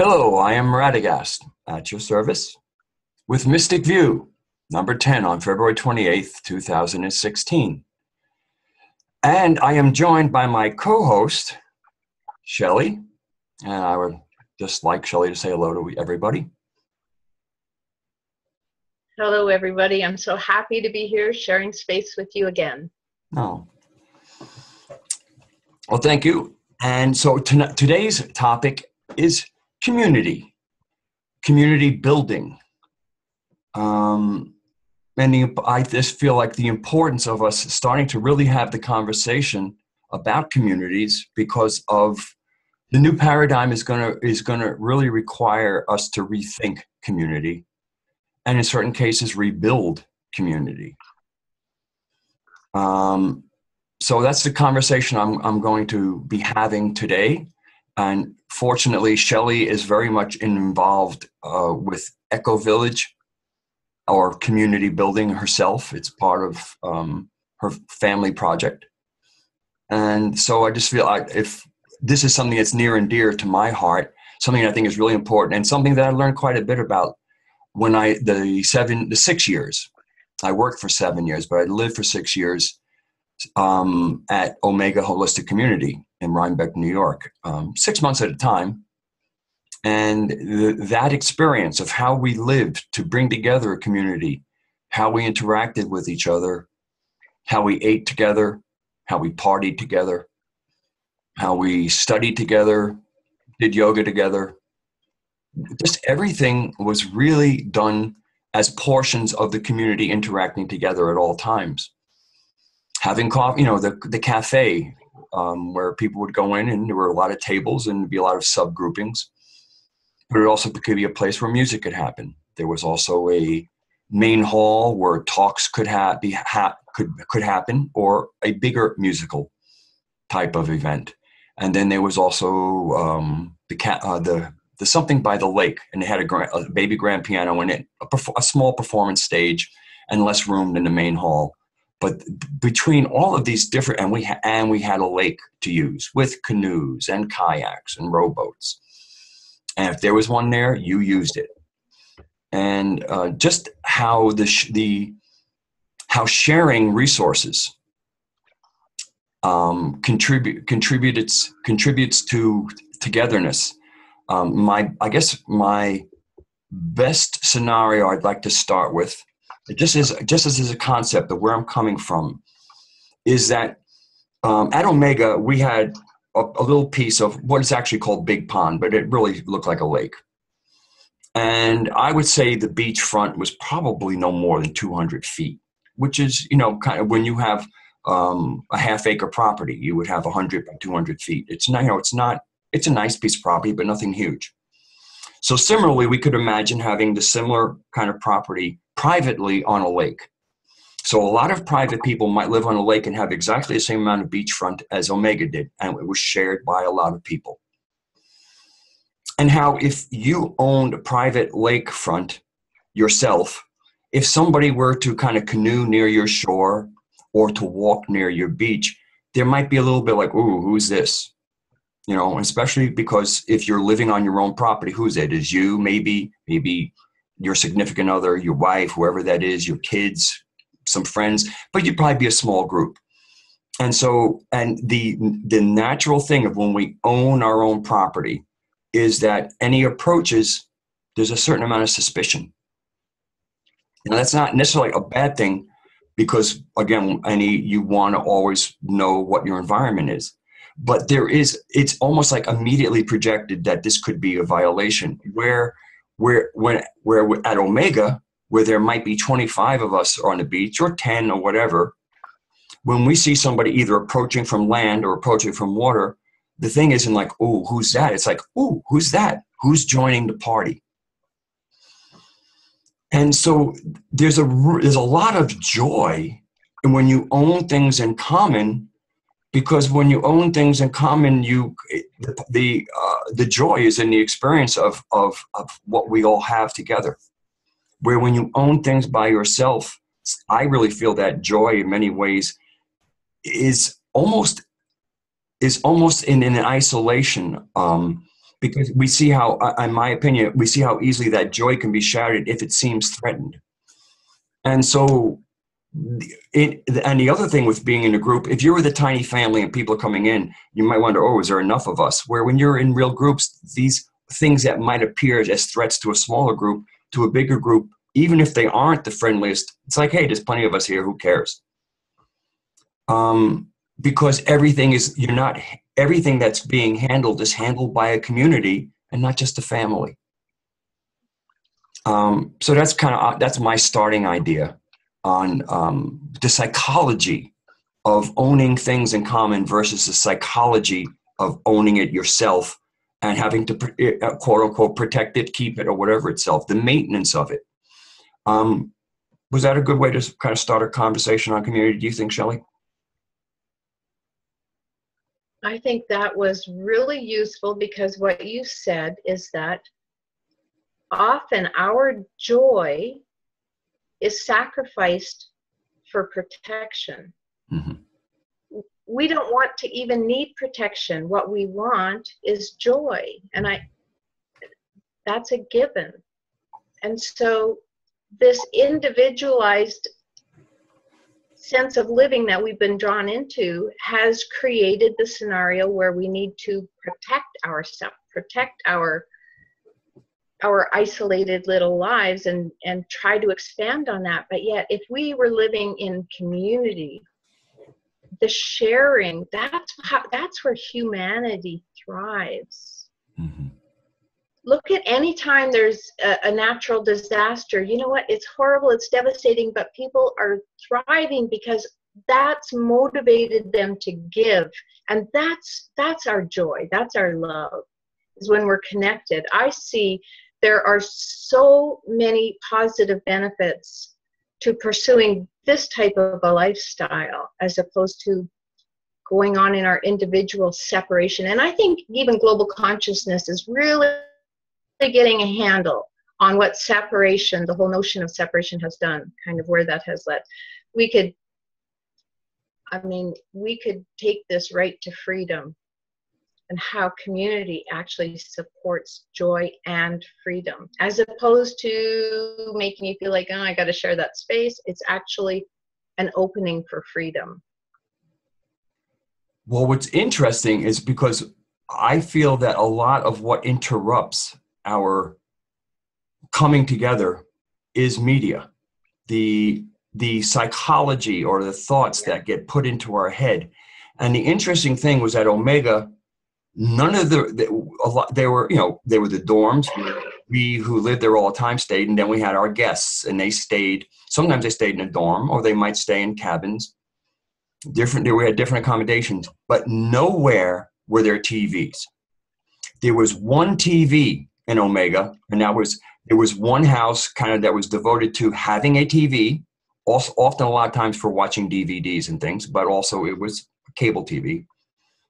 Hello, I am Radagast at your service with Mystic View, number 10 on February 28th, 2016. And I am joined by my co host, Shelly. And I would just like Shelly to say hello to everybody. Hello, everybody. I'm so happy to be here sharing space with you again. Oh. Well, thank you. And so today's topic is community, community building. Um, and the, I just feel like the importance of us starting to really have the conversation about communities because of the new paradigm is going to is going to really require us to rethink community and in certain cases rebuild community um, so that's the conversation I'm, I'm going to be having today and fortunately Shelley is very much involved uh, with eco village or community building herself it's part of um, her family project and so i just feel like if this is something that's near and dear to my heart, something I think is really important, and something that I learned quite a bit about when I the seven the six years. I worked for seven years, but I lived for six years um, at Omega Holistic Community in Rhinebeck, New York, um, six months at a time. And that experience of how we lived to bring together a community, how we interacted with each other, how we ate together, how we partied together, how we studied together, did yoga together. Just everything was really done as portions of the community interacting together at all times. Having coffee, you know, the, the cafe um, where people would go in and there were a lot of tables and be a lot of subgroupings. But it also could be a place where music could happen. There was also a main hall where talks could ha- be ha- could could happen, or a bigger musical type of event and then there was also um, the cat uh, the the something by the lake, and they had a, grand, a baby grand piano in it, a, perf- a, small performance stage, and less room than the main hall. But between all of these different, and we ha- and we had a lake to use with canoes and kayaks and rowboats, and if there was one there, you used it. And uh, just how the sh- the how sharing resources um, contribute contributes contributes to togetherness. Um, my I guess my best scenario I'd like to start with, just as just as is a concept of where I'm coming from, is that um, at Omega we had a, a little piece of what is actually called Big Pond, but it really looked like a lake. And I would say the beach front was probably no more than 200 feet, which is, you know, kind of when you have um, a half acre property, you would have 100 by 200 feet. It's not, you know, it's not, it's a nice piece of property, but nothing huge. So similarly, we could imagine having the similar kind of property privately on a lake. So a lot of private people might live on a lake and have exactly the same amount of beachfront as Omega did, and it was shared by a lot of people. And how if you owned a private lakefront yourself, if somebody were to kind of canoe near your shore or to walk near your beach, there might be a little bit like, ooh, who's this? You know, especially because if you're living on your own property, who's it? Is you, maybe, maybe your significant other, your wife, whoever that is, your kids, some friends, but you'd probably be a small group. And so, and the the natural thing of when we own our own property is that any approaches, there's a certain amount of suspicion. Now that's not necessarily a bad thing, because again any you want to always know what your environment is but there is it's almost like immediately projected that this could be a violation where where when where at omega where there might be 25 of us on the beach or 10 or whatever when we see somebody either approaching from land or approaching from water the thing isn't like oh who's that? It's like oh who's that? Who's joining the party? And so there's a there's a lot of joy and when you own things in common because when you own things in common you the the, uh, the joy is in the experience of, of of what we all have together where when you own things by yourself i really feel that joy in many ways is almost is almost in, in an isolation um, because we see how, uh, in my opinion, we see how easily that joy can be shattered if it seems threatened. And so, it, and the other thing with being in a group, if you're with a tiny family and people are coming in, you might wonder, oh, is there enough of us? Where when you're in real groups, these things that might appear as threats to a smaller group, to a bigger group, even if they aren't the friendliest, it's like, hey, there's plenty of us here. Who cares? Um, because everything is you're not everything that's being handled is handled by a community and not just a family. Um, so that's kind of uh, that's my starting idea on um, the psychology of owning things in common versus the psychology of owning it yourself and having to uh, quote unquote protect it, keep it, or whatever itself. The maintenance of it. Um, was that a good way to kind of start a conversation on community? Do you think, Shelley? I think that was really useful because what you said is that often our joy is sacrificed for protection. Mm-hmm. We don't want to even need protection. What we want is joy. And I that's a given. And so this individualized sense of living that we've been drawn into has created the scenario where we need to protect ourselves, protect our our isolated little lives and and try to expand on that. But yet if we were living in community the sharing that's how that's where humanity thrives. Mm-hmm. Look at any time there's a, a, natural disaster. You know what? It's horrible it's devastating but people are thriving because that's motivated them to give. And that's that's our joy. That's our love is when we're connected. I see there are so many positive benefits to pursuing this type of a lifestyle as opposed to going on in our individual separation and i think even global consciousness is really getting a handle on what separation, the whole notion of separation has done, kind of where that has led. We could, I mean, we could take this right to freedom and how community actually supports joy and freedom, as opposed to making you feel like, oh, I got to share that space. It's actually an opening for freedom. Well, what's interesting is because I feel that a lot of what interrupts our coming together is media the the psychology or the thoughts that get put into our head and the interesting thing was that omega none of the, the a lot they were you know they were the dorms we who lived there all the time stayed and then we had our guests and they stayed sometimes they stayed in a dorm or they might stay in cabins different we had different accommodations but nowhere were there tvs there was one tv in Omega, and that was there was one house kind of that was devoted to having a TV, also often a lot of times for watching DVDs and things, but also it was cable TV,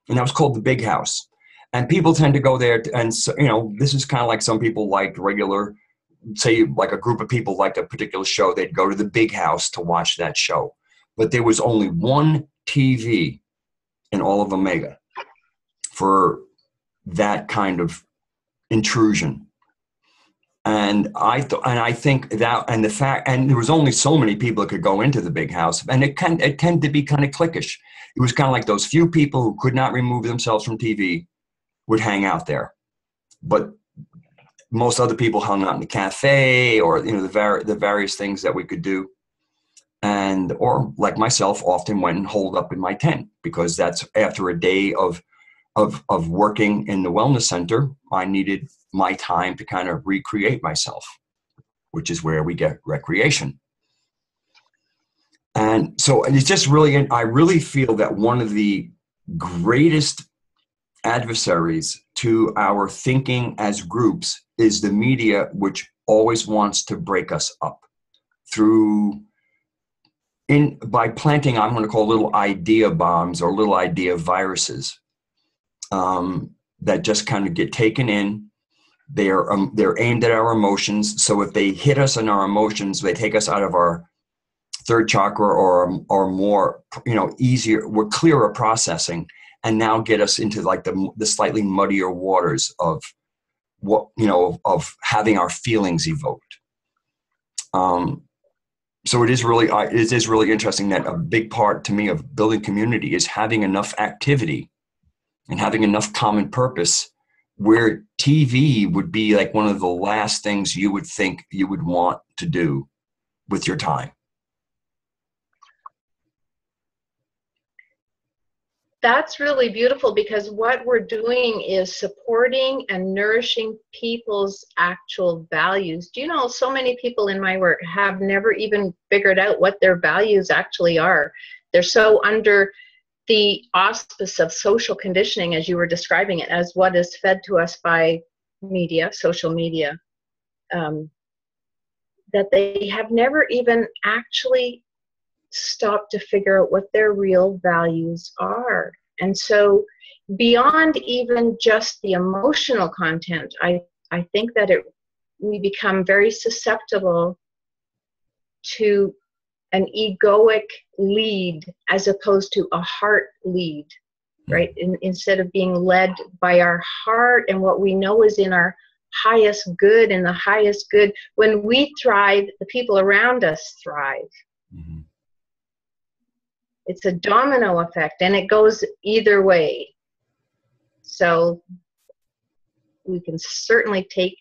and that was called the Big House. And people tend to go there, to, and so, you know this is kind of like some people liked regular, say like a group of people liked a particular show, they'd go to the Big House to watch that show, but there was only one TV in all of Omega for that kind of intrusion and I th- and I think that and the fact and there was only so many people that could go into the big house, and it can it tended to be kind of cliquish. It was kind of like those few people who could not remove themselves from TV would hang out there, but most other people hung out in the cafe or you know the var- the various things that we could do, and or like myself, often went and holed up in my tent because that's after a day of of of working in the wellness center, I needed my time to kind of recreate myself, which is where we get recreation. And so it's just really, I really feel that one of the greatest adversaries to our thinking as groups is the media, which always wants to break us up through in by planting i'm going to call little idea bombs or little idea viruses um, that just kind of get taken in. They are um, they're aimed at our emotions. So if they hit us in our emotions, they take us out of our third chakra or or more you know easier, we're clearer processing, and now get us into like the the slightly muddier waters of what you know of, having our feelings evoked. Um, so it is really it is really interesting that a big part to me of building community is having enough activity and having enough common purpose where TV would be like one of the last things you would think you would want to do with your time. That's really beautiful because what we're doing is supporting and nourishing people's actual values. Do you know so many people in my work have never even figured out what their values actually are? They're so under the auspice of social conditioning, as you were describing it, as what is fed to us by media, social media, um, that they have never even actually stop to figure out what their real values are. And so, beyond even just the emotional content, I, I think that it we become very susceptible to an egoic lead as opposed to a heart lead, hmm. right? In, instead of being led by our heart and what we know is in our highest good and the highest good, when we thrive, the people around us thrive. Mm-hmm. It's a domino effect and it goes either way. So we can certainly take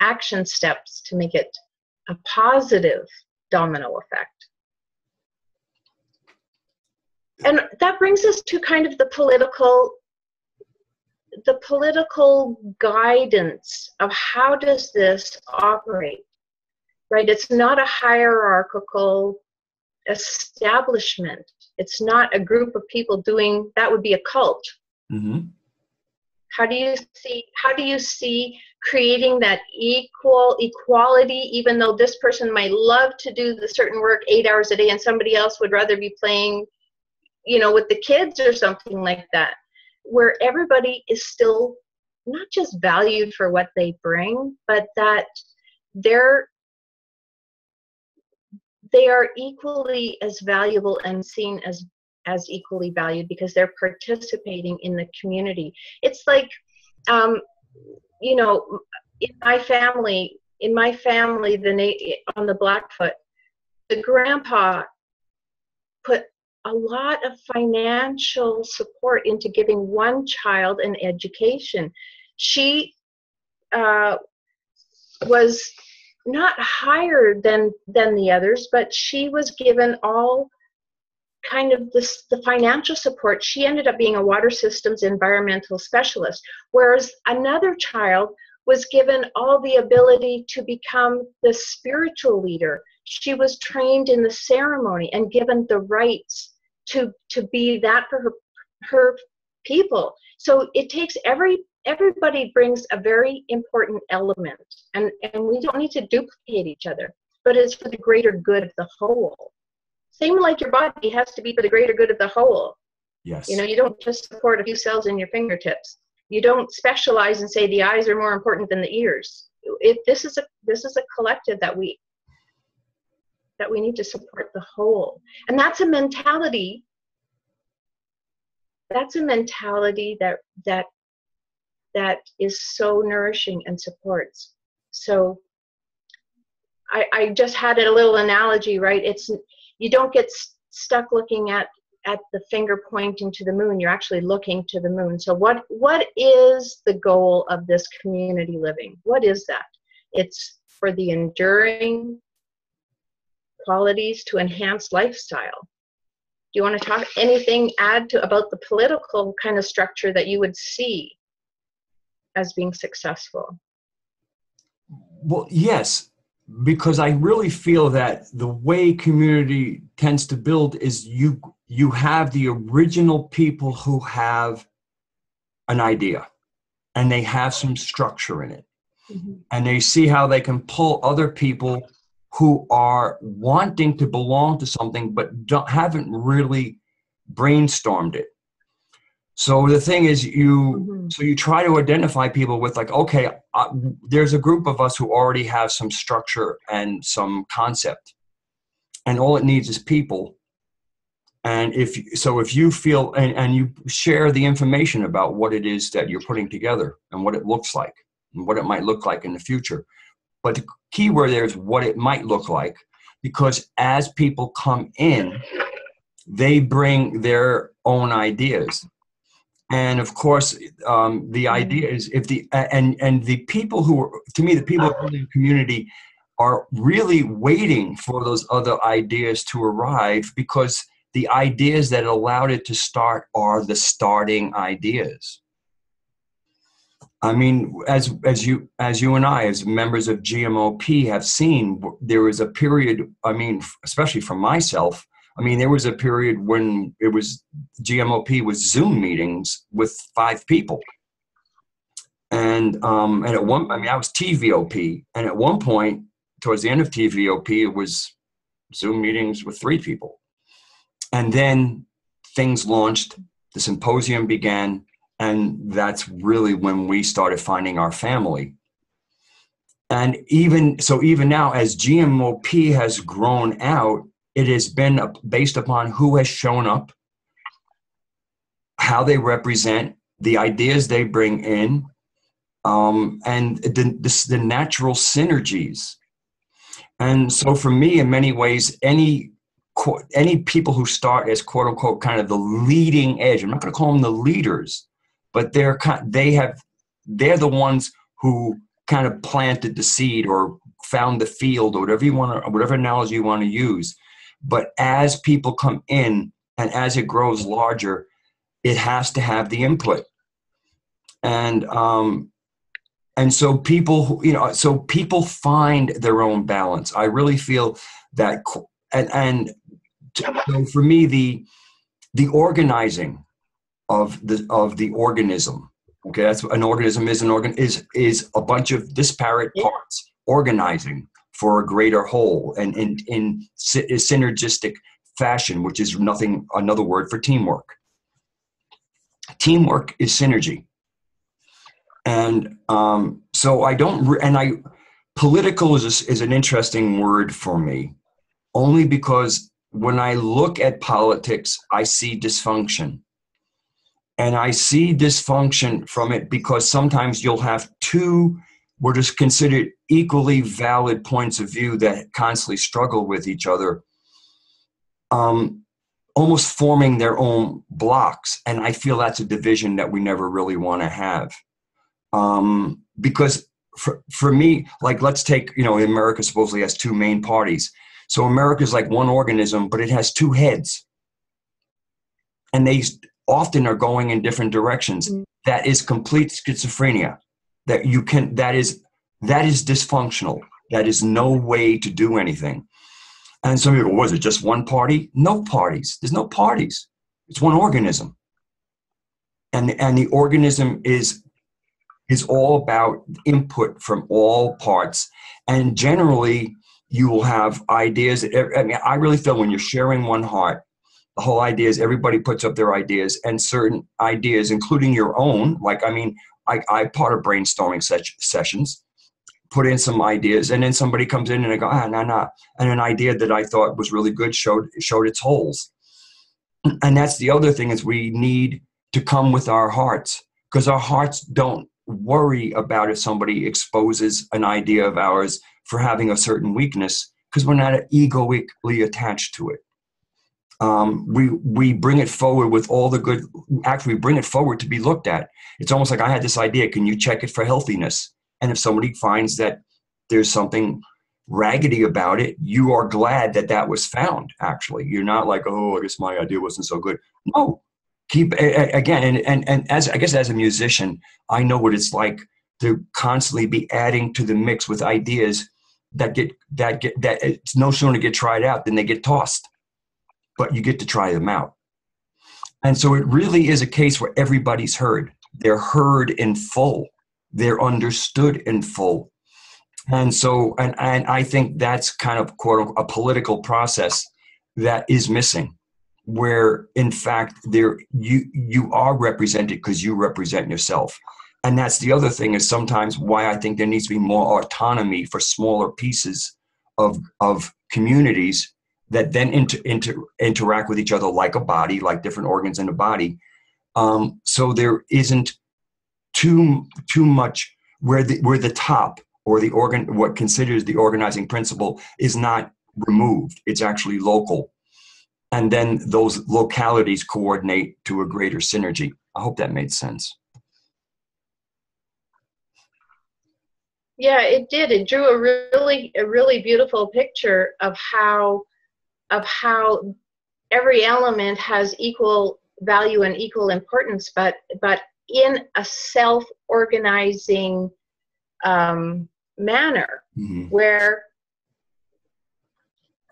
action steps to make it a positive domino effect. And that brings us to kind of the political the political guidance of how does this operate right it's not a hierarchical establishment it's not a group of people doing that would be a cult mm-hmm. how do you see how do you see creating that equal equality even though this person might love to do the certain work eight hours a day and somebody else would rather be playing you know with the kids or something like that where everybody is still not just valued for what they bring but that they're they are equally as valuable and seen as as equally valued because they're participating in the community. It's like um, you know in my family in my family the na- on the blackfoot the grandpa put a lot of financial support into giving one child an education. She uh, was not higher than than the others but she was given all kind of this the financial support. She ended up being a water systems environmental specialist whereas another child was given all the ability to become the spiritual leader. She was trained in the ceremony and given the rights to to be that for her her people. So it takes every everybody brings a very important element and and we don't need to duplicate each other but it's for the greater good of the whole. Same like your body has to be for the greater good of the whole. Yes. You know you don't just support a few cells in your fingertips. You don't specialize and say the eyes are more important than the ears. If this is a this is a collective that we that we need to support the whole. And that's a mentality that's a mentality that that that is so nourishing and supports. So I, I just had a little analogy, right? It's you don't get st- stuck looking at at the finger pointing to the moon. You're actually looking to the moon. So what what is the goal of this community living? What is that? It's for the enduring qualities to enhance lifestyle. Do you want to talk anything add to about the political kind of structure that you would see as being successful? Well, yes, because I really feel that the way community tends to build is you you have the original people who have an idea and they have some structure in it. Mm-hmm. And they see how they can pull other people who are wanting to belong to something but don't, haven't really brainstormed it so the thing is, you mm-hmm. so you try to identify people with like, okay, uh, there's a group of us who already have some structure and some concept, and all it needs is people. And if so, if you feel and, and you share the information about what it is that you're putting together and what it looks like, and what it might look like in the future. But the key word there is what it might look like, because as people come in, they bring their own ideas. And of course, um, the idea is if the and and the people who are, to me the people in the community are really waiting for those other ideas to arrive because the ideas that allowed it to start are the starting ideas. I mean, as as you as you and I, as members of GMOP, have seen, there was a period. I mean, especially for myself, I mean, there was a period when it was GMOP was Zoom meetings with five people, and um, and at one, I mean, I was TVOP, and at one point, towards the end of TVOP, it was Zoom meetings with three people. And then things launched, the symposium began, and that's really when we started finding our family. And even so, even now, as GMOP has grown out, it has been based upon who has shown up, how they represent, the ideas they bring in, um, and the, the, the natural synergies and so for me, in many ways, any any people who start as quote unquote kind of the leading edge, I'm not going to call them the leaders, but they're they have they're the ones who kind of planted the seed or found the field or whatever you want to whatever analogy you want to use. But as people come in and as it grows larger, it has to have the input. And um, and so people you know so people find their own balance i really feel that and and so for me the the organizing of the of the organism okay that's what an organism is an organ is is a bunch of disparate yeah. parts organizing for a greater whole and in in synergistic fashion which is nothing another word for teamwork teamwork is synergy and um, so I don't, re- and I, political is a, is an interesting word for me, only because when I look at politics, I see dysfunction. And I see dysfunction from it because sometimes you'll have two what is considered equally valid points of view that constantly struggle with each other, um, almost forming their own blocks. And I feel that's a division that we never really want to have um, because for, for me, like let's take, you know, America supposedly has two main parties. So America is like one organism, but it has two heads. And they often are going in different directions. Mm-hmm. That is complete schizophrenia. That you can that is that is dysfunctional. That is no way to do anything. And some people, was it just one party? No parties. There's no parties. It's one organism. And, and the organism is is all about input from all parts. And generally, you will have ideas. That, I mean, I really feel when you're sharing one heart, the whole idea is everybody puts up their ideas and certain ideas, including your own. Like, I mean, I, I part of brainstorming such sessions, put in some ideas, and then somebody comes in and I go, ah, nah, nah. And an idea that I thought was really good showed showed its holes. And that's the other thing is we need to come with our hearts because our hearts don't worry about if somebody exposes an idea of ours for having a certain weakness because we're not egoically attached to it. Um, we we bring it forward with all the good. Actually, we bring it forward to be looked at. It's almost like I had this idea. Can you check it for healthiness? And if somebody finds that there's something raggedy about it, you are glad that that was found. Actually, you're not like, oh, I guess my idea wasn't so good. No, keep again and, and and as i guess as a musician i know what it's like to constantly be adding to the mix with ideas that get that get that it's no sooner get tried out than they get tossed but you get to try them out. And so it really is a case where everybody's heard. They're heard in full. They're understood in full. And so and, and i think that's kind of quote a political process that is missing where in fact there you you are represented because you represent yourself. And that's the other thing is sometimes why i think there needs to be more autonomy for smaller pieces of of communities that then inter, inter, interact with each other like a body like different organs in a body. Um, so there isn't too too much where the where the top or the organ what considers the organizing principle is not removed. It's actually local. And then those localities coordinate to a greater synergy. I hope that made sense. Yeah it did. It drew a really a really beautiful picture of how of how every element has equal value and equal importance but but in a self-organizing um, manner mm-hmm. where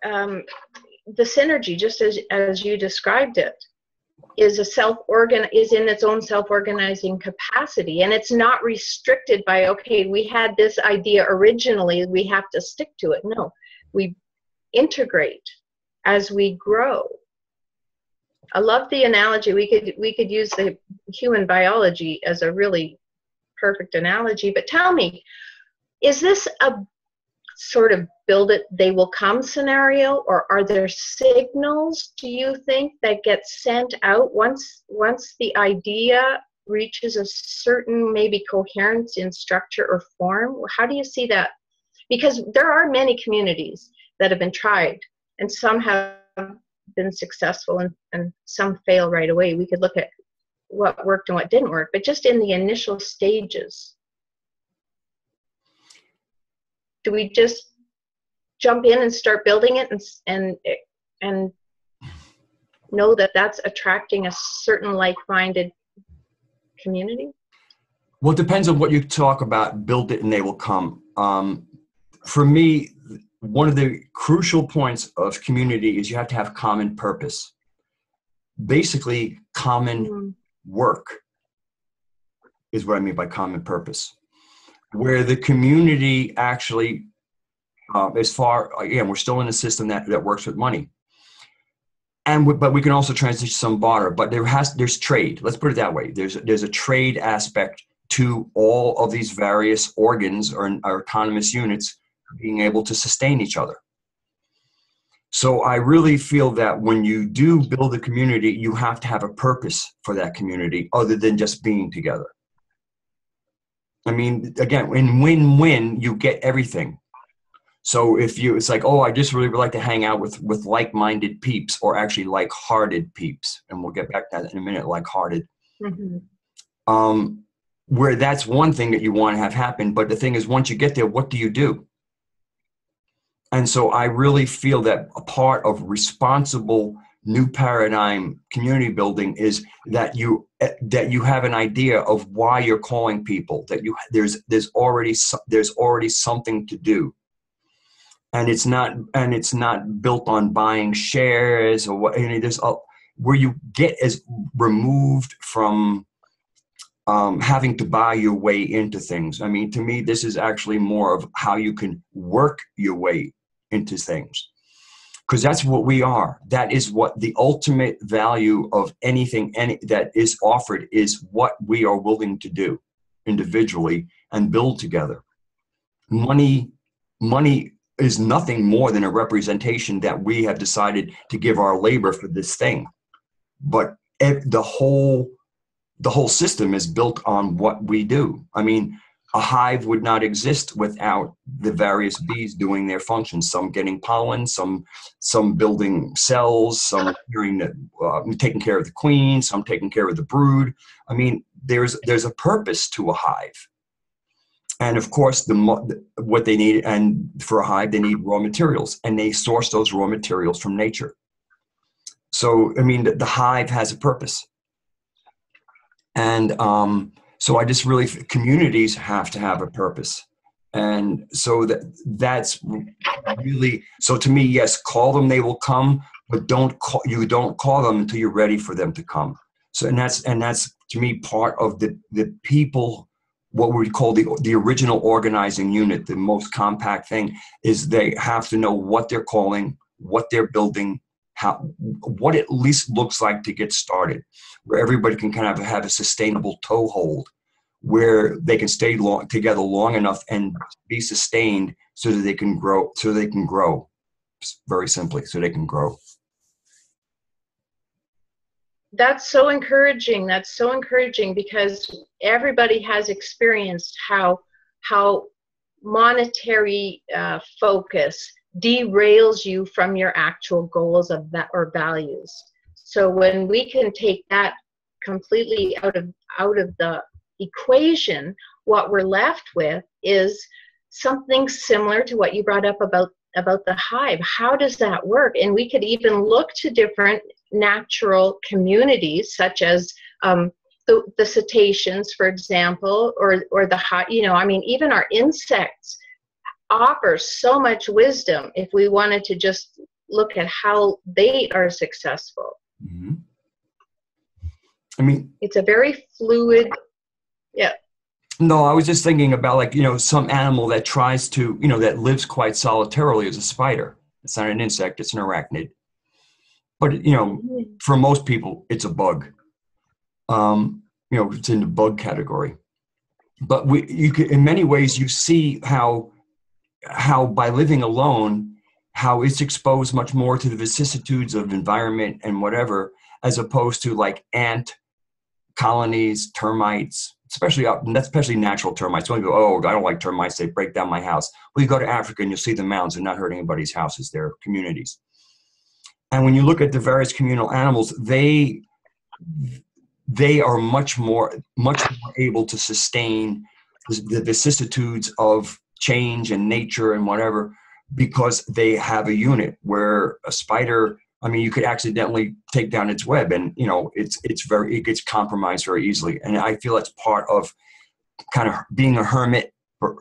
um, the synergy just as as you described it is a self organ is in its own self organizing capacity and it's not restricted by okay we had this idea originally we have to stick to it no we integrate as we grow. I love the analogy we could we could use the human biology as a really perfect analogy but tell me is this a sort of build it they will come scenario or are there signals do you think that get sent out once once the idea reaches a certain maybe coherence in structure or form? How do you see that? Because there are many communities that have been tried and some have been successful and, and some fail right away. We could look at what worked and what didn't work but just in the initial stages do we just jump in and start building it and and and know that that's attracting a certain like-minded community? Well it depends on what you talk about build it and they will come. Um, for me one of the crucial points of community is you have to have common purpose basically common mm-hmm. work is what i mean by common purpose where the community actually, uh, as far again, we're still in a system that, that works with money, and w- but we can also transition some barter. But there has there's trade. Let's put it that way. There's there's a trade aspect to all of these various organs or, or autonomous units being able to sustain each other. So I really feel that when you do build a community, you have to have a purpose for that community other than just being together. I mean, again, in win-win, you get everything. So if you, it's like, oh, I just really would like to hang out with with like-minded peeps, or actually like-hearted peeps, and we'll get back to that in a minute. Like-hearted, mm-hmm. um, where that's one thing that you want to have happen. But the thing is, once you get there, what do you do? And so I really feel that a part of responsible new paradigm community building is that you that you have an idea of why you're calling people that you there's there's already there's already something to do. And it's not and it's not built on buying shares or what any this where you get as removed from um, having to buy your way into things. I mean to me this is actually more of how you can work your way into things. Because that's what we are. That is what the ultimate value of anything any that is offered is what we are willing to do individually and build together. Money money is nothing more than a representation that we have decided to give our labor for this thing. But the whole the whole system is built on what we do. I mean a hive would not exist without the various bees doing their functions some getting pollen some some building cells some the, uh, taking care of the queen some taking care of the brood. I mean there's there's a purpose to a hive. And of course the what they need and for a hive they need raw materials and they source those raw materials from nature. So i mean the, the hive has a purpose. And um, so I just really communities have to have a purpose, and so that that's really so to me. Yes, call them; they will come, but don't call you don't call them until you're ready for them to come. So and that's and that's to me part of the the people what we call the the original organizing unit, the most compact thing is they have to know what they're calling, what they're building, how what it at least looks like to get started, where everybody can kind of have a sustainable toehold, where they can stay long together long enough and be sustained so that they can grow so they can grow very simply so they can grow. That's so encouraging that's so encouraging because everybody has experienced how how monetary uh, focus derails you from your actual goals of that or values. So when we can take that completely out of out of the equation, what we're left with is something similar to what you brought up about about the hive. How does that work? And we could even look to different natural communities, such as um, the, the cetaceans, for example, or or the hot. You know, I mean, even our insects offer so much wisdom if we wanted to just look at how they are successful. Mm-hmm. I mean, it's a very fluid. Yeah. No, I was just thinking about like, you know, some animal that tries to, you know, that lives quite solitarily as a spider. It's not an insect, it's an arachnid. But, you know, mm-hmm. for most people, it's a bug. Um, you know, it's in the bug category. But we, you can, in many ways, you see how, how by living alone, how it's exposed much more to the vicissitudes of environment and whatever, as opposed to like ant colonies, termites, especially especially natural termites. When you go, oh, I don't like termites; they break down my house. Well, you go to Africa and you'll see the mounds; and not hurt anybody's houses; they're communities. And when you look at the various communal animals, they they are much more much more able to sustain the vicissitudes of change and nature and whatever because they have a unit where a spider I mean, you could accidentally take down its web, and you know, it's it's very it gets compromised very easily. And I feel that's part of kind of being a hermit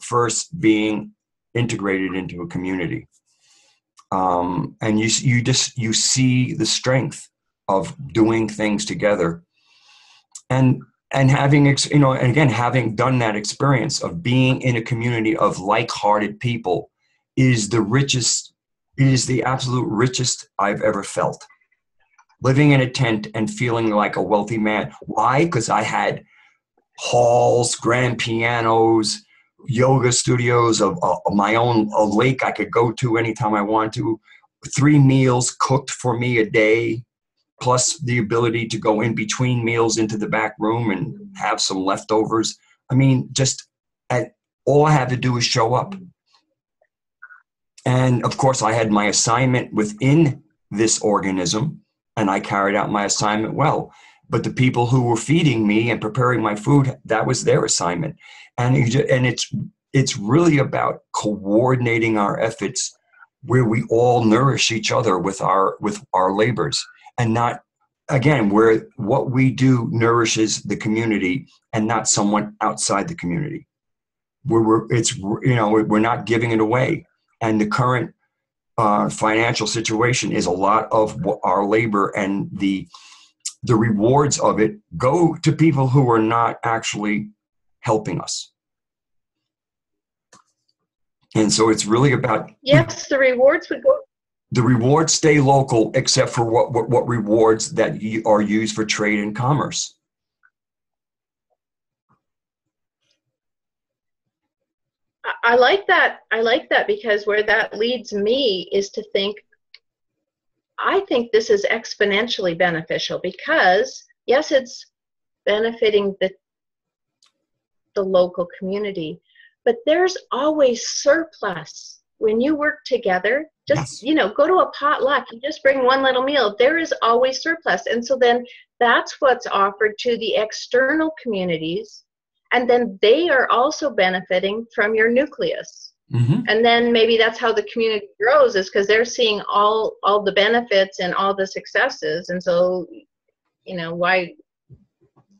first, being integrated into a community. Um, and you you just you see the strength of doing things together, and and having you know, and again having done that experience of being in a community of like-hearted people is the richest it is the absolute richest I've ever felt. Living in a tent and feeling like a wealthy man. Why? Because I had halls, grand pianos, yoga studios, of, of my own a lake I could go to anytime I want to, three meals cooked for me a day, plus the ability to go in between meals into the back room and have some leftovers. I mean, just at, all I had to do was show up. And of course, I had my assignment within this organism, and I carried out my assignment well. But the people who were feeding me and preparing my food, that was their assignment. And, and it's, it's really about coordinating our efforts where we all nourish each other with our, with our labors and not again where what we do nourishes the community and not someone outside the community. Where we're it's you know we're not giving it away. And the current uh, financial situation is a lot of our labor and the the rewards of it go to people who are not actually helping us. And so it's really about yes the rewards would go the rewards stay local except for what, what, what rewards that are used for trade and commerce I like that. I like that because where that leads me is to think I think this is exponentially beneficial because yes, it's benefiting the the local community, but there's always surplus when you work together. Just you know, go to a potluck. You just bring one little meal. There is always surplus, and so then that's what's offered to the external communities and then they are also benefiting from your nucleus mm-hmm. and then maybe that's how the community grows is because they're seeing all all the benefits and all the successes and so you know why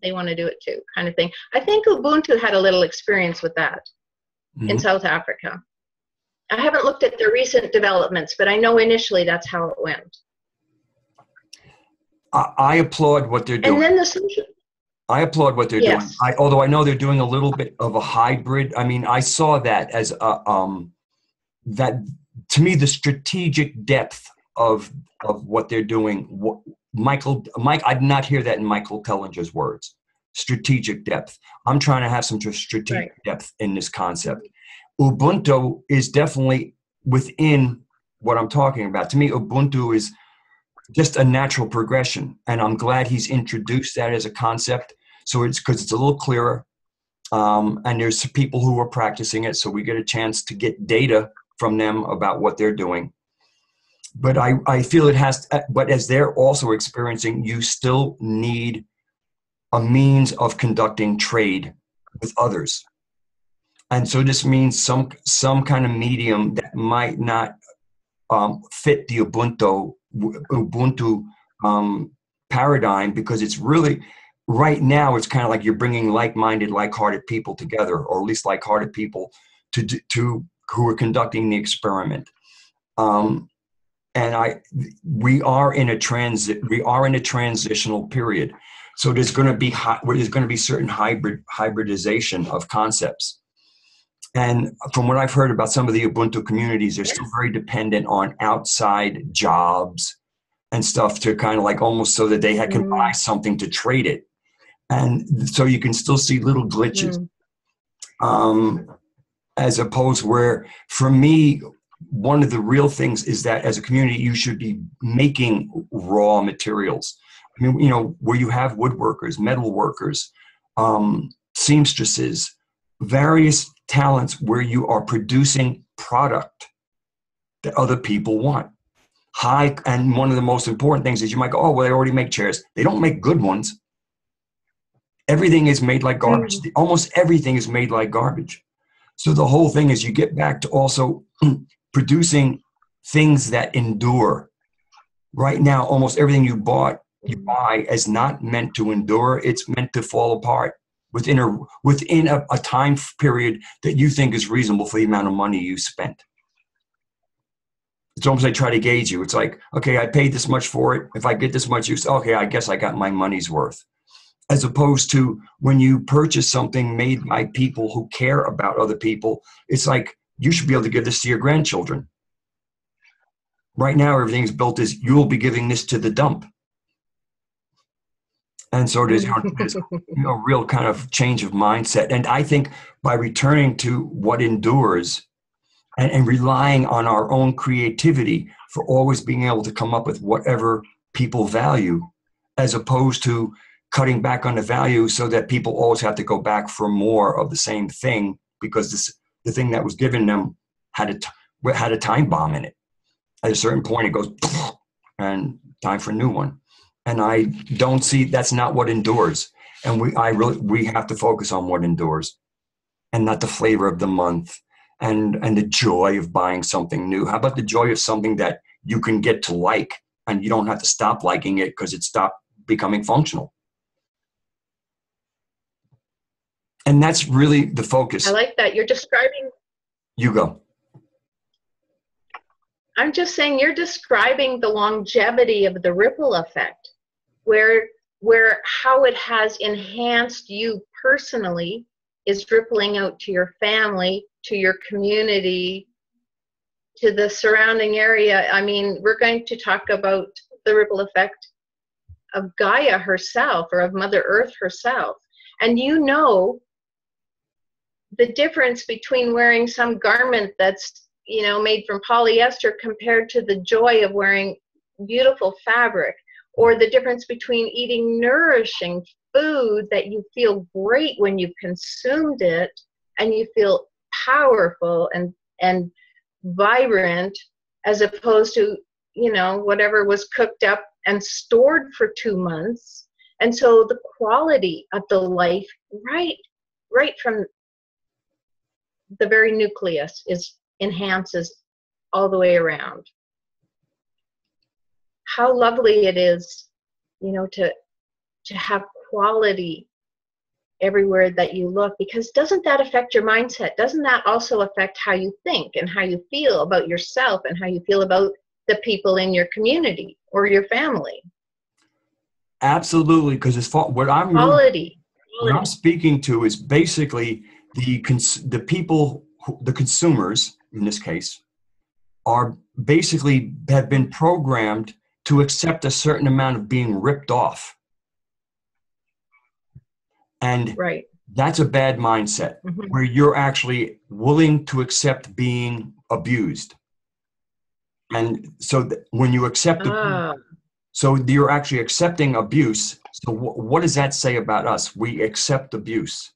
they want to do it too kind of thing i think ubuntu had a little experience with that mm-hmm. in south africa i haven't looked at the recent developments but i know initially that's how it went I, I applaud what they're doing. And then the social, I applaud what they're yes. doing. I, although I know they're doing a little bit of a hybrid. I mean, I saw that as a, um, that to me the strategic depth of of what they're doing. What, Michael, Mike, I did not hear that in Michael Tellinger's words. Strategic depth. I'm trying to have some strategic right. depth in this concept. Ubuntu is definitely within what I'm talking about. To me, Ubuntu is just a natural progression, and I'm glad he's introduced that as a concept so it's because it's a little clearer. um, and there's people who are practicing it, so we get a chance to get data from them about what they're doing. But I, I feel it has, to, but as they're also experiencing, you still need a means of conducting trade with others. And so this means some some kind of medium that might not um, fit the Ubuntu Ubuntu um, paradigm because it's really right now it's kind of like you're bringing like-minded like-hearted people together or at least like-hearted people to to who are conducting the experiment. Um, and i we are in a transit we are in a transitional period. So there's going to be there's going to be certain hybrid hybridization of concepts and from what i've heard about some of the ubuntu communities they're still very dependent on outside jobs and stuff to kind of like almost so that they can mm. buy something to trade it and so you can still see little glitches mm. um, as opposed where for me one of the real things is that as a community you should be making raw materials i mean you know where you have woodworkers metal workers um, seamstresses various talents where you are producing product that other people want. High and one of the most important things is you might go oh well they already make chairs. They don't make good ones. Everything is made like garbage. Mm. almost everything is made like garbage. So the whole thing is you get back to also producing things that endure. Right now almost everything you bought you mm. buy is not meant to endure. It's meant to fall apart within a within a, a time period that you think is reasonable for the amount of money you spent it's almost like try to gauge you. It's like, okay, I paid this much for it. If I get this much use, okay, I guess I got my money's worth. As opposed to when you purchase something made by people who care about other people, it's like you should be able to give this to your grandchildren. Right now, everything's built as you'll be giving this to the dump. And so there's, you know, a real kind of change of mindset. And I think by returning to what endures, and, and relying on our own creativity for always being able to come up with whatever people value, as opposed to cutting back on the value so that people always have to go back for more of the same thing because this, the thing that was given them had a, t- had a time bomb in it. At a certain point, it goes and time for a new one. And I don't see that's not what endures. And we, I really, we have to focus on what endures, and not the flavor of the month and and the joy of buying something new. How about the joy of something that you can get to like and you don't have to stop liking it because it stopped becoming functional? And that's really the focus. I like that. You're describing you go. I'm just saying you're describing the longevity of the ripple effect where where how it has enhanced you personally is rippling out to your family to your community, to the surrounding area. I mean, we're going to talk about the ripple effect of Gaia herself or of Mother Earth herself. And you know the difference between wearing some garment that's, you know, made from polyester compared to the joy of wearing beautiful fabric or the difference between eating nourishing food that you feel great when you've consumed it and you feel powerful and and vibrant as opposed to you know whatever was cooked up and stored for two months. And so the quality of the life right right from the very nucleus is enhances all the way around how lovely it is you know to to have quality everywhere that you look because doesn't that affect your mindset doesn't that also affect how you think and how you feel about yourself and how you feel about the people in your community or your family absolutely because it's what i'm quality. what i'm speaking to is basically the cons- the people the consumers in this case are basically have been programmed to accept a certain amount of being ripped off and right. that's a bad mindset mm-hmm. where you're actually willing to accept being abused. And so th- when you accept, ah. abuse, so you're actually accepting abuse. So w- what does that say about us? We accept abuse.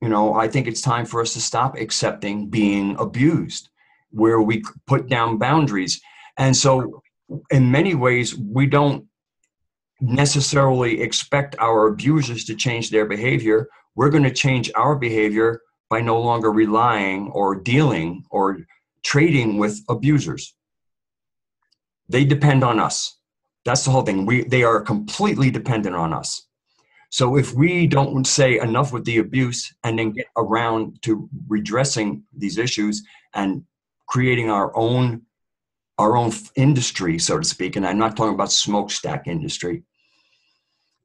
you know, I think it's time for us to stop accepting being abused, where we put down boundaries. And so, in many ways, we don't necessarily expect our abusers to change their behavior. We're going to change our behavior by no longer relying or dealing or trading with abusers. They depend on us. That's the whole thing. We, they are completely dependent on us. So if we don't say enough with the abuse and then get around to redressing these issues and creating our own our own industry, so to speak, and I'm not talking about smokestack industry,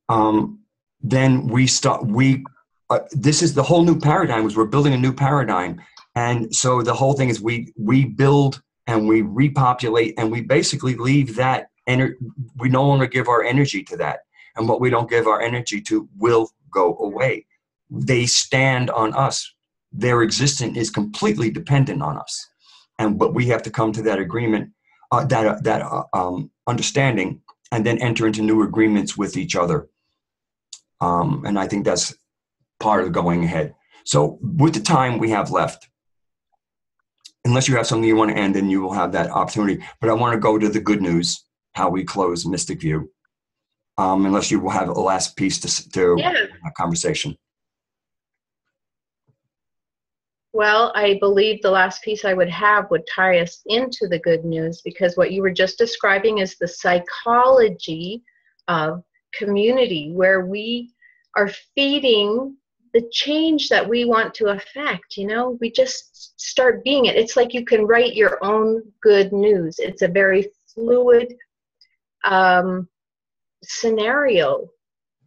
um, then we start we uh, this is the whole new paradigm was we're building a new paradigm. And so the whole thing is we we build and we repopulate and we basically leave that ener- we no longer give our energy to that. And what we don't give our energy to will go away. They stand on us. Their existence is completely dependent on us. And but we have to come to that agreement uh, that uh, that uh, um, understanding and then enter into new agreements with each other um, and i think that's part of going ahead so with the time we have left unless you have something you want to end, then you will have that opportunity. But I want to go to the good news, how we close Mystic View. Um, unless you will have a last piece to, to yeah. a conversation. Well, I believe the last piece I would have would tie us into the good news because what you were just describing is the psychology of community where we are feeding the change that we want to affect you know? We just start being it. It's like you can write your own good news. It's a very fluid um, scenario.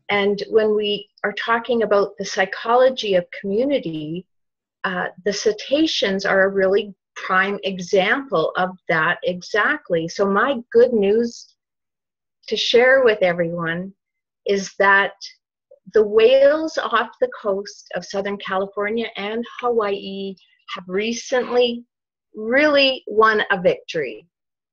And when we are talking about the psychology of community uh, the cetaceans are a really prime example of that exactly so my good news to share with everyone is that the whales off the coast of Southern California and Hawaii have recently really won a victory.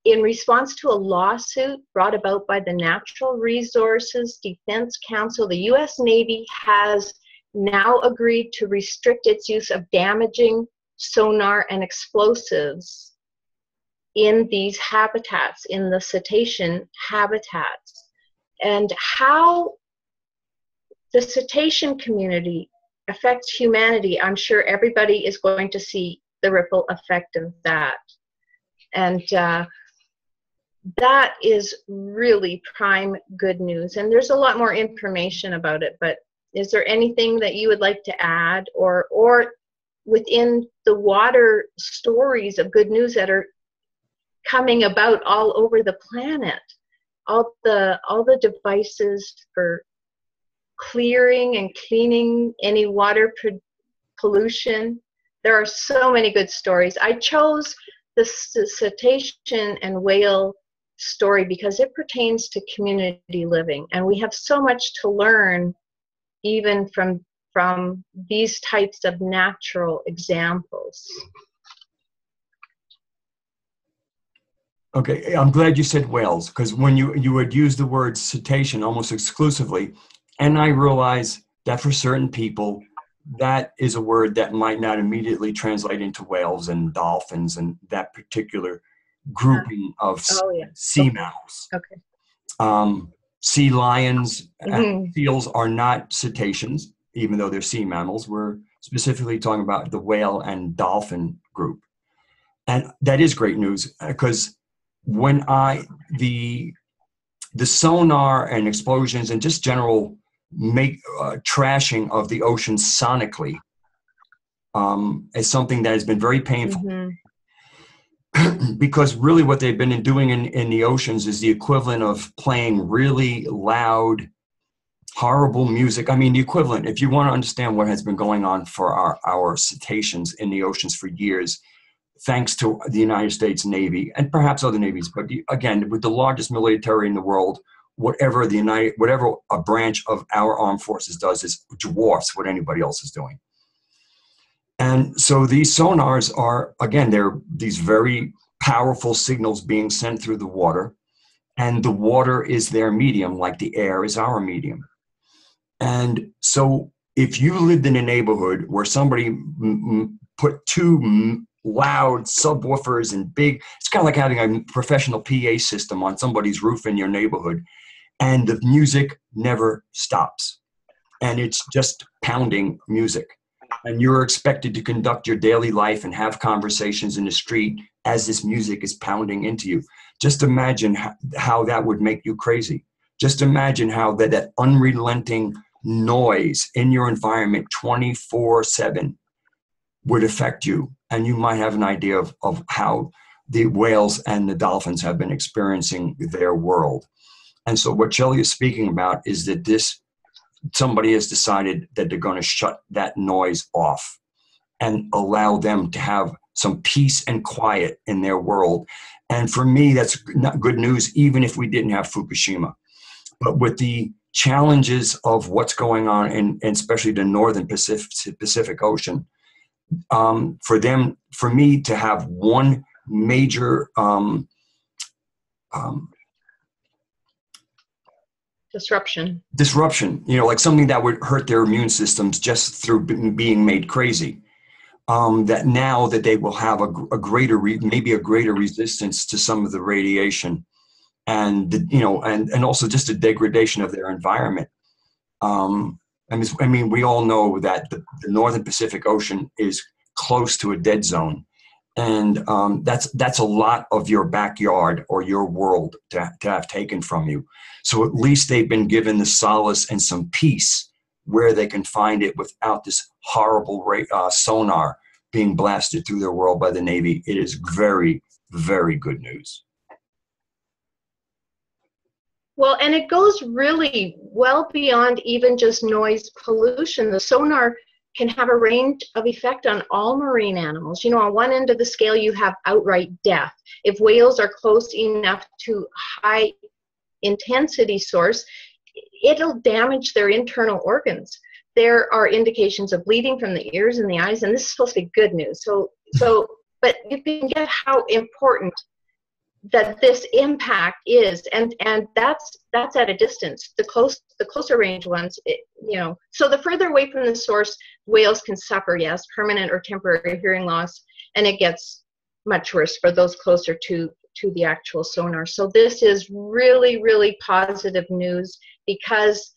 In response to a lawsuit brought about by the Natural Resources Defense Council, the U.S. Navy has now agreed to restrict its use of damaging sonar and explosives in these habitats, in the cetacean habitats. And how the cetacean community affects humanity, I'm sure everybody is going to see the ripple effect of that. And uh, that is really prime good news. And there's a lot more information about it, but is there anything that you would like to add or, or within the water stories of good news that are coming about all over the planet? All the, all the devices for clearing and cleaning any water pollution. There are so many good stories. I chose the cetacean and whale story because it pertains to community living and we have so much to learn even from from these types of natural examples. Okay, I'm glad you said whales because when you you would use the word cetacean almost exclusively, and I realize that for certain people, that is a word that might not immediately translate into whales and dolphins and that particular grouping of oh, yeah. sea mammals. Okay. Um, sea lions Mm-hmm. and seals are not cetaceans, even though they're sea mammals. We're specifically talking about the whale and dolphin group. And that is great news because when I, the, the sonar and explosions and just general make uh, trashing of the ocean sonically um, is something that has been very painful Mm-hmm. because really what they've been doing in, in the oceans is the equivalent of playing really loud horrible music i mean the equivalent if you want to understand what has been going on for our, our cetaceans in the oceans for years thanks to the united states navy and perhaps other navies but again with the largest military in the world whatever the United, whatever a branch of our armed forces does is dwarfs what anybody else is doing. And so these sonars are, again, they're these very powerful signals being sent through the water, and the water is their medium, like the air is our medium. And so if you lived in a neighborhood where somebody m- put two m- loud subwoofers and big, it's kind of like having a professional PA system on somebody's roof in your neighborhood, and the music never stops. And it's just pounding music. And you're expected to conduct your daily life and have conversations in the street as this music is pounding into you. Just imagine how, that would make you crazy. Just imagine how that, that unrelenting noise in your environment 24 7 would affect you. And you might have an idea of, of how the whales and the dolphins have been experiencing their world. And so, what Shelley is speaking about is that this somebody has decided that they're going to shut that noise off and allow them to have some peace and quiet in their world. And for me, that's not good news, even if we didn't have Fukushima. But with the challenges of what's going on in, in especially the northern Pacific, Pacific Ocean, um, for them, for me to have one major um, um, disruption. Disruption you know like something that would hurt their immune systems just through being made crazy. Um, that now that they will have a, a greater re- maybe a greater resistance to some of the radiation and the, you know and and also just a degradation of their environment. Um, I mean, I mean we all know that the, the northern pacific ocean is close to a dead zone and um, that's that's a lot of your backyard or your world to, to have taken from you. So at least they've been given the solace and some peace where they can find it without this horrible uh, sonar being blasted through their world by the navy. It is very very good news. Well and it goes really well beyond even just noise pollution. The sonar can have a range of effect on all marine animals. You know, on one end of the scale, you have outright death. If whales are close enough to high intensity source, it'll damage their internal organs. There are indications of bleeding from the ears and the eyes, and this is supposed to be good news. So, so, but you can get how important that this impact is and and that's that's at a distance. The close the closer range ones it, you know so the further away from the source whales can suffer yes permanent or temporary hearing loss and it gets much worse for those closer to to the actual sonar. So this is really really positive news because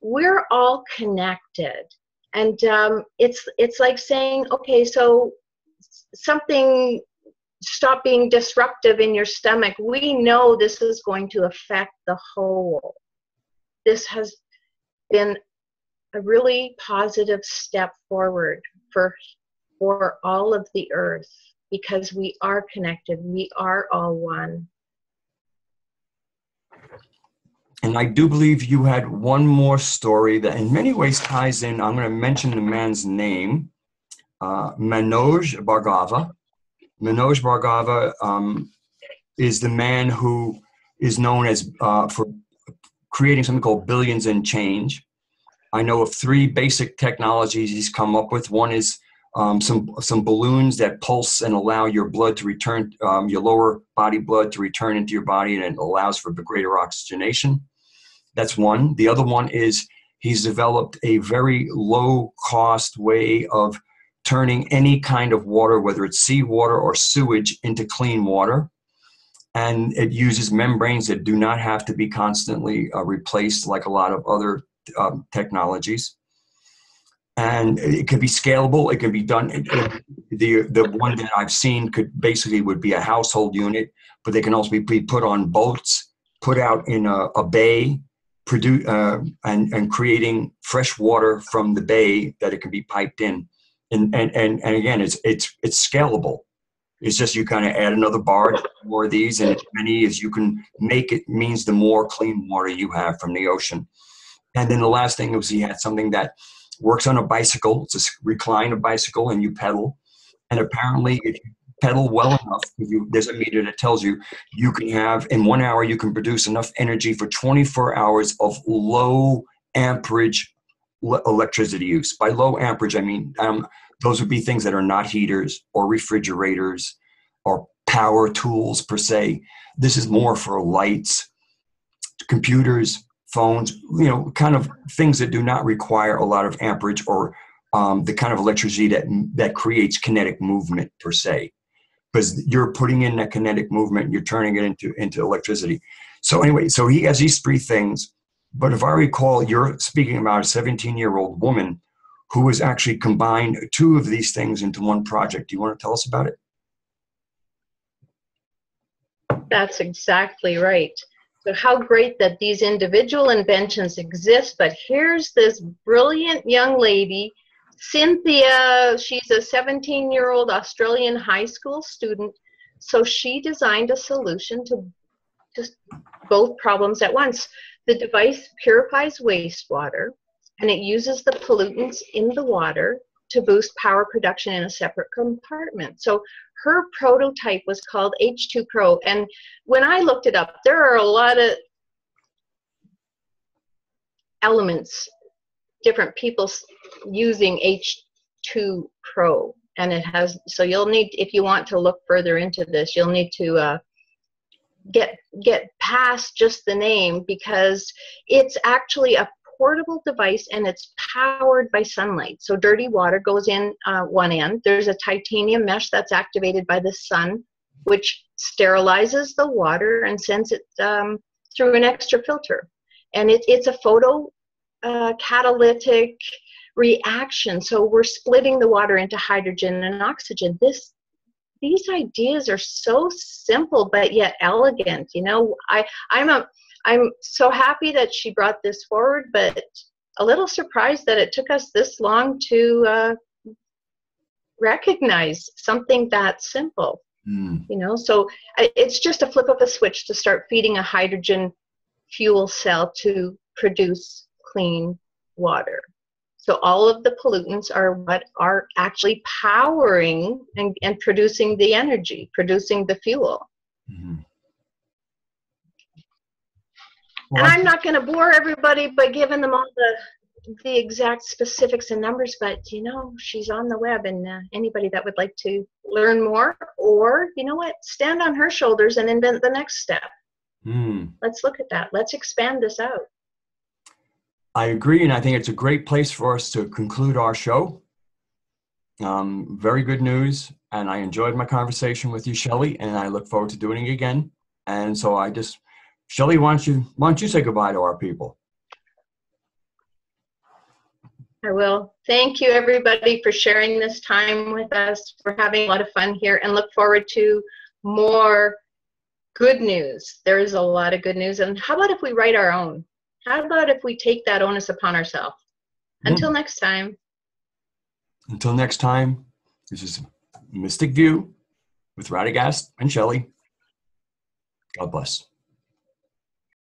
we're all connected. And um, it's it's like saying okay so something stop being disruptive in your stomach. We know this is going to affect the whole. This has been a really positive step forward for for all of the earth because we are connected. We are all one. And I do believe you had one more story that in many ways ties in. I'm going to mention the man's name, uh, Manoj Bhargava. Manoj Bhargava um, is the man who is known as uh, for creating something called billions in change. I know of three basic technologies he's come up with. One is um, some some balloons that pulse and allow your blood to return, um, your lower body blood to return into your body, and it allows for greater oxygenation. That's one. The other one is he's developed a very low cost way of turning any kind of water, whether it's seawater or sewage, into clean water. And it uses membranes that do not have to be constantly uh, replaced like a lot of other um, technologies. And it can be scalable. It can be done. The the one that I've seen could basically would be a household unit, but they can also be put on boats, put out in a, a bay, produce uh, and and creating fresh water from the bay that it can be piped in and and and, and again it's it's it's scalable. It's just you kind of add another bar more of these and as many as you can make it means the more clean water you have from the ocean. And then the last thing was he had something that works on a bicycle. It's a recline a bicycle and you pedal. And apparently if you pedal well enough you, there's a meter that tells you you can have in one hour you can produce enough energy for 24 hours of low amperage electricity use. By low amperage, I mean um, those would be things that are not heaters or refrigerators or power tools per se. This is more for lights, computers, phones, you know, kind of things that do not require a lot of amperage or um, the kind of electricity that that creates kinetic movement per se, because you're putting in that kinetic movement, you're turning it into into electricity. So anyway, so he has these three things. But if I recall, you're speaking about a 17 year old woman who has actually combined two of these things into one project. Do you want to tell us about it? That's exactly right. So, how great that these individual inventions exist, but here's this brilliant young lady, Cynthia. She's a 17 year old Australian high school student. So, she designed a solution to just both problems at once. The device purifies wastewater and it uses the pollutants in the water to boost power production in a separate compartment. So her prototype was called H2 Pro. And when I looked it up, there are a lot of elements, different people using H2 Pro. And it has, so you'll need, if you want to look further into this, you'll need to uh, get get past just the name because it's actually a portable device and it's powered by sunlight. So dirty water goes in uh, one end. There's a titanium mesh that's activated by the sun, which sterilizes the water and sends it um, through an extra filter. And it, it's a photo uh, catalytic reaction. So we're splitting the water into hydrogen and oxygen. This these ideas are so simple but yet elegant. You know, I I'm a I'm so happy that she brought this forward, but a little surprised that it took us this long to uh, recognize something that simple. Mm. You know, so it's just a flip of a switch to start feeding a hydrogen fuel cell to produce clean water. So all of the pollutants are what are actually powering and, and producing the energy, producing the fuel. Mm-hmm. and I'm not going to bore everybody by giving them all the the exact specifics and numbers, but you know, she's on the web, and uh, anybody that would like to learn more, or you know what, stand on her shoulders and invent the next step. Mm. Let's look at that. Let's expand this out. I agree, and I think it's a great place for us to conclude our show. Um, very good news, and I enjoyed my conversation with you, Shelley, and I look forward to doing it again. And so I just Shelley, why don't you why don't you say goodbye to our people? I will. Thank you, everybody, for sharing this time with us. We're having a lot of fun here and look forward to more good news. There is a lot of good news. And how about if we write our own? How about if we take that onus upon ourselves? Mm. Until next time. Until next time, this is Mystic View with Radagast and Shelley. God bless.